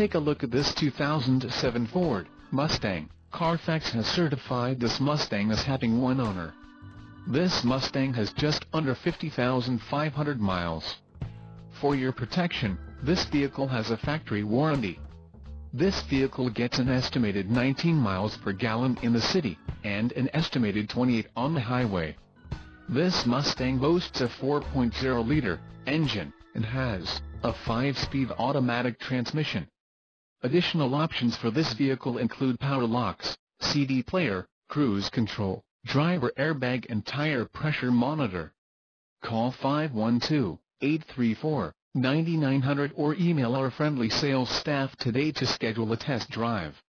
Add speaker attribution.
Speaker 1: take a look at this 2007 Ford Mustang. Carfax has certified this Mustang as having one owner. This Mustang has just under 50,500 miles. For your protection, this vehicle has a factory warranty. This vehicle gets an estimated 19 miles per gallon in the city, and an estimated 28 on the highway. This Mustang boasts a 4.0-liter engine, and has a 5-speed automatic transmission. Additional options for this vehicle include power locks, CD player, cruise control, driver airbag and tire pressure monitor. Call 512-834-9900 or email our friendly sales staff today to schedule a test drive.